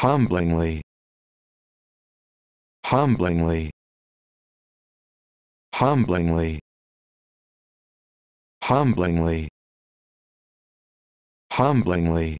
humblingly. Humblingly. Humblingly. Humblingly. Humblingly.